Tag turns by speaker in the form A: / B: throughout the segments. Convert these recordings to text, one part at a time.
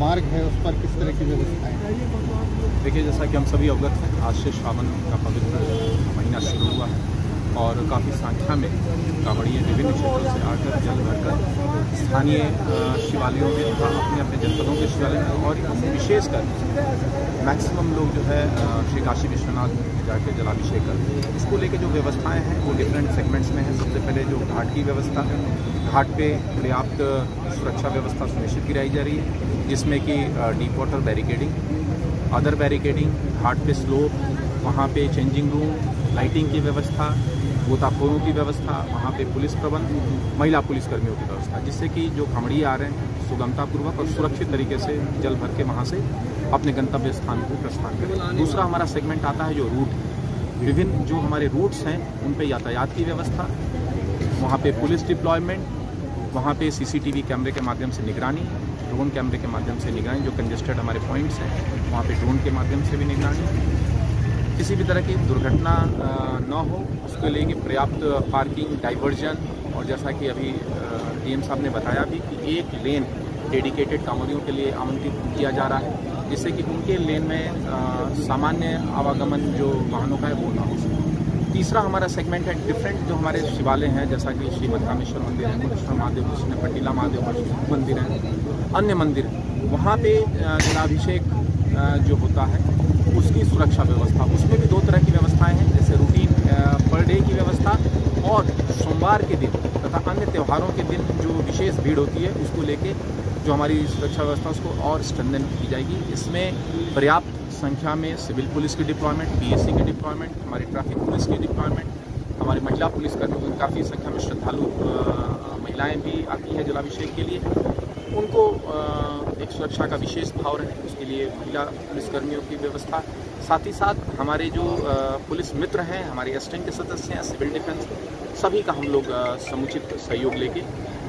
A: की व्यवस्थाएँ
B: देखिए, जैसा कि हम सभी अवगत हैं, आज से श्रावण का पवित्र महीना शुरू हुआ है और काफ़ी संख्या में कांवड़िए विभिन्न क्षेत्रों से आकर जल भरकर स्थानीय शिवालयों में तथा अपने अपने जनपदों के शिवालय में और विशेषकर मैक्सिमम लोग जो है श्री काशी विश्वनाथ में जाकर जलाभिषेक करते हैं। इसको लेकर जो व्यवस्थाएँ हैं, वो डिफरेंट सेगमेंट्स में हैं। सबसे पहले जो घाट की व्यवस्था है, घाट पे पर्याप्त सुरक्षा व्यवस्था सुनिश्चित कराई जा रही है, जिसमें कि deep water barricading other barricading घाट पे स्लोप वहाँ पे चेंजिंग रूम लाइटिंग की व्यवस्था, गोताखोरों की व्यवस्था, वहाँ पे पुलिस प्रबंध, महिला पुलिसकर्मियों की व्यवस्था, जिससे कि जो खमड़ी आ रहे हैं, सुगमतापूर्वक और सुरक्षित तरीके से जल भर के वहाँ से अपने गंतव्य स्थान को प्रस्थान करें। दूसरा हमारा सेगमेंट आता है जो रूट विभिन्न जो हमारे रूट्स हैं, उन पे यातायात की व्यवस्था, वहाँ पे पुलिस डिप्लॉयमेंट वहाँ पे सीसीटीवी कैमरे के माध्यम से निगरानी ड्रोन कैमरे के माध्यम से निगरानी, जो कंजेस्टेड हमारे पॉइंट्स हैं, वहाँ पे ड्रोन के माध्यम से भी निगरानी। किसी भी तरह की दुर्घटना न हो, उसके लिए पर्याप्त पार्किंग डाइवर्जन और जैसा कि अभी डीएम साहब ने बताया भी कि एक लेन डेडिकेटेड कांवरियों के लिए आमंत्रित किया जा रहा है। जिससे कि उनके लेन में सामान्य आवागमन जो वाहनों का है वो ना हो सके। तीसरा हमारा सेगमेंट है डिफरेंट जो हमारे शिवालय हैं, जैसा कि श्री मधुरामेश्वर मंदिर है मुनेश्वर महादेव, कृष्ण पटीला महादेव मंदिर है, अन्य मंदिर वहाँ पे जलाभिषेक जो होता है, उसकी सुरक्षा व्यवस्था, उसमें भी दो तरह की व्यवस्थाएँ हैं, जैसे रूटीन पर डे की व्यवस्था और सोमवार के दिन तथा अन्य त्योहारों के दिन जो विशेष भीड़ होती है, उसको लेके जो हमारी सुरक्षा व्यवस्था उसको और स्ट्रेंथन की जाएगी। इसमें पर्याप्त संख्या में सिविल पुलिस की डिप्लॉयमेंट पीएससी की डिप्लॉयमेंट हमारी ट्रैफ़िक पुलिस की डिप्लॉयमेंट हमारी महिला पुलिस कर्मी काफ़ी संख्या में श्रद्धालु महिलाएँ भी आती है जलाभिषेक के लिए। उनको एक सुरक्षा का विशेष भाव रहे, उसके लिए महिला पुलिसकर्मियों की व्यवस्था। साथ ही साथ हमारे जो पुलिस मित्र हैं, हमारे एस्टिंग के सदस्य हैं, सिविल डिफेंस, सभी का हम लोग समुचित सहयोग लेके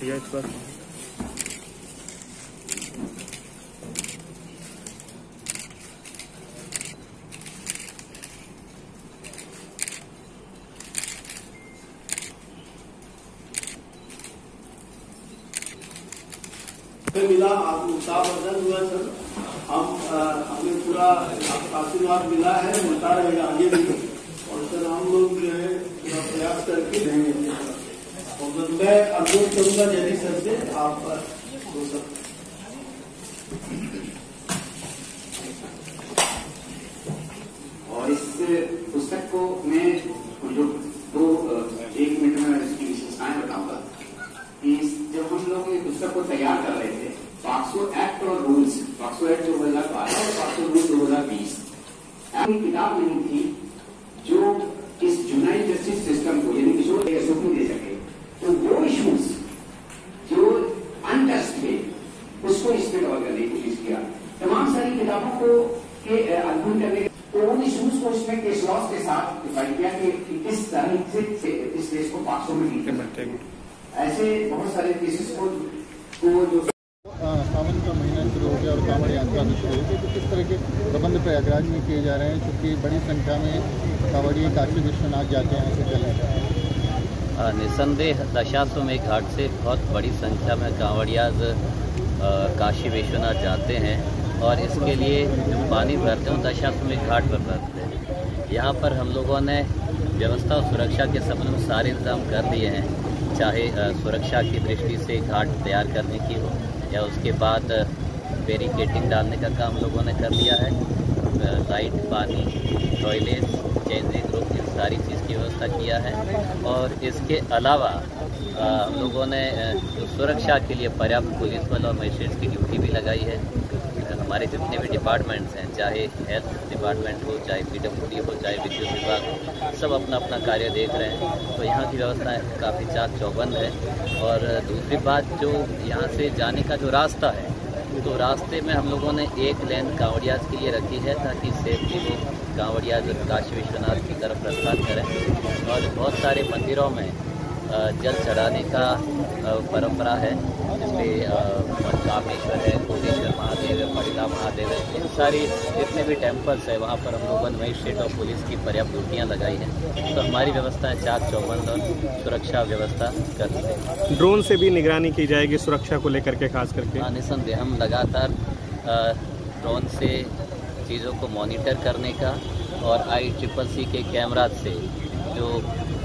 C: भैया इस बार
D: मिला उत्साह वर्धन हुआ सर हम हमें पूरा आपका आशीर्वाद मिला है मिलता रहेगा आगे भी और सर हम लोग जो है पूरा प्रयास करके रहेंगे और मैं अनुरोध करूँगा जैनी सर से आप दो सब
E: और इस पुस्तक को मैं जो दो अ, एक मिनट में इसकी विशेषताएँ बताऊँगा कि इस- जब हम लोग ये पुस्तक को तैयार कर रहे थे पॉक्सो एक्ट और रूल्स पॉक्सो एक्ट दो हज़ार बारह और पॉक्सो रूल दो हज़ार बीस कोई किताब नहीं थी जो इस जुनाइट जस्टिस सिस्टम को यानी किशोर एसओपी दे सके तो वो इश्यूज़ जो अनटस्ट थे उसको इसमें कवर करने की कोशिश किया तमाम सारी किताबों को के अ, अध्ययन करने के- तो उन इश्यूज़ को इसमें केस लॉस के साथ डिफाइन किया कि कि किस तरह से, से इस केस को पाक्सो में डील कर सकते हैं। ऐसे बहुत सारे केसेस को को जो
A: सावन का महीना शुरू हो गया और कांवड़ यात्रा भी शुरू हो गई। तो किस तरह के प्रबंध प्रयागराज में किए जा रहे हैं? क्योंकि बड़ी संख्या में कांवड़िए काशी विश्वनाथ जाते हैं ऐसे चले
F: आ, निसंदेह दशाश्वमेध घाट से बहुत बड़ी संख्या में कांवड़ियाज काशी विश्वनाथ जाते हैं और इसके लिए जो पानी भरते हैं दशाश्वमेध घाट पर भरते हैं। यहाँ पर हम लोगों ने व्यवस्था और सुरक्षा के संबंध में सारे इंतज़ाम कर लिए हैं, चाहे सुरक्षा की दृष्टि से घाट तैयार करने की हो या उसके बाद बैरिकेटिंग डालने का काम लोगों ने कर लिया है। लाइट पानी टॉयलेट चेंजिंग रूम इन सारी चीज़ की व्यवस्था किया है। और इसके अलावा हम लोगों ने सुरक्षा के लिए पर्याप्त पुलिस बल और मजिस्ट्रेट की ड्यूटी भी लगाई है। हमारे जितने भी डिपार्टमेंट्स हैं, चाहे हेल्थ डिपार्टमेंट हो, चाहे पीडब्ल्यूडी हो, चाहे विद्युत विभाग हो, सब अपना अपना कार्य देख रहे हैं। तो यहाँ की व्यवस्था काफ़ी चाक चौबंद है। और दूसरी बात जो यहाँ से जाने का जो रास्ता है तो रास्ते में हम लोगों ने एक लेन कांवड़ियाज के लिए रखी है ताकि सेफ्टी वो कांवड़ियाज काशी विश्वनाथ की तरफ़ प्रस्थान करें। और बहुत सारे मंदिरों में जल चढ़ाने का परंपरा है जिसमें कामेश्वर है कोटेश्वर महादेव है मड़िला महादेव है इन सारी जितने भी टेम्पल्स है वहाँ पर हम लोगों ने स्टेट और पुलिस की पर्याप्त ड्यूटियाँ लगाई हैं। तो हमारी व्यवस्थाएँ चाक चौबंद और सुरक्षा व्यवस्था कर रही है।
G: ड्रोन से भी निगरानी की जाएगी सुरक्षा को लेकर के खास करके?
F: हाँ निसंदेह हम लगातार ड्रोन से चीज़ों को मॉनिटर करने का और आई ट्रिपल सी के कैमरा से जो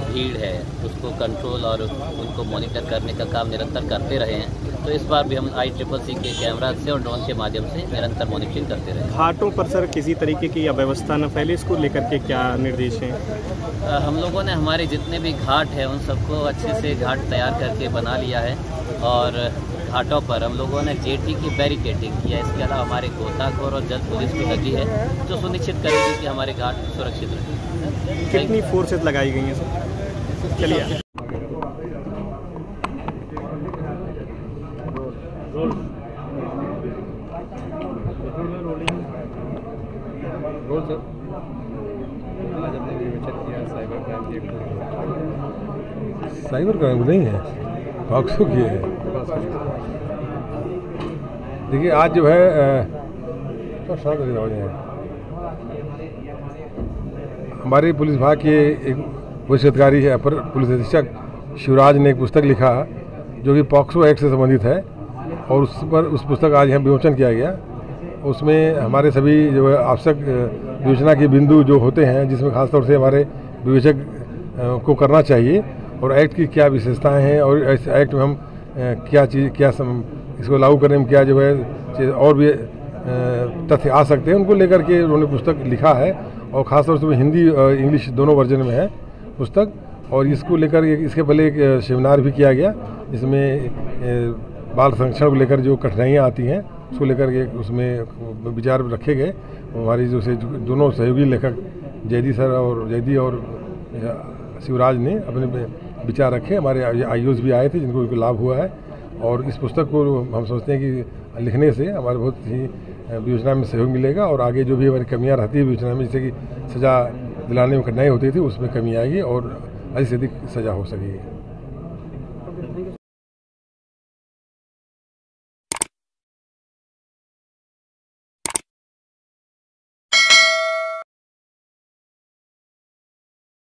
F: भीड़ है उसको कंट्रोल और उनको मॉनिटर करने का काम निरंतर करते रहे हैं। तो इस बार भी हम आई ट्रिपल सी के कैमरा से और ड्रोन के माध्यम से निरंतर मॉनिटरिंग करते रहे।
G: घाटों पर सर किसी तरीके की अव्यवस्था न फैले इसको लेकर के क्या निर्देश हैं?
F: हम लोगों ने हमारे जितने भी घाट हैं उन सबको अच्छे से घाट तैयार करके बना लिया है। और घाटों पर हम लोगों ने जेटी की बैरिकेडिंग किया इसके अलावा हमारे गोताखोर और जल पुलिस भी लगी है जो सुनिश्चित करेगी कि हमारे घाट सुरक्षित रहे।
G: कितनी फोर्सेज लगाई गई हैं सर? चलिए।
H: साइबर क्राइम
I: नहीं है पॉक्सो की है। देखिए, आज जो है तो हमारे पुलिस विभाग के एक वरिष्ठ अधिकारी है अपर पुलिस अधीक्षक शिवराज ने एक पुस्तक लिखा जो कि पॉक्सो एक्ट से संबंधित है और उस पर उस पुस्तक आज यहाँ विमोचन किया गया। उसमें हमारे सभी जो है आवश्यक योजना के बिंदु जो होते हैं जिसमें खासतौर से हमारे विवेचक को करना चाहिए और एक्ट की क्या विशेषताएँ हैं और इस एक्ट में हम क्या चीज़ क्या सम, इसको लागू करने में क्या जो है और भी तथ्य आ सकते हैं उनको लेकर के उन्होंने पुस्तक लिखा है और ख़ासतौर से हिंदी और इंग्लिश दोनों वर्जन में है। पुस्तक और इसको लेकर इसके पहले एक सेमिनार भी किया गया, जिसमें बाल संरक्षण को लेकर जो कठिनाइयाँ आती हैं, उसको लेकर के उसमें विचार रखे गए। हमारी जो से, दोनों सहयोगी लेखक जयदी सर और जयदी और शिवराज ने अपने विचार रखे। हमारे आई भी आए थे, जिनको लाभ हुआ है। और इस पुस्तक को हम सोचते हैं कि लिखने से हमारे बहुत ही योजना में सहयोग मिलेगा और आगे जो भी हमारी कमियाँ रहती है योजना में, जैसे कि सज़ा दिलाने में कठिनाई होती थी, उसमें कमी आएगी और अधिक से अधिक सज़ा हो सकेगी।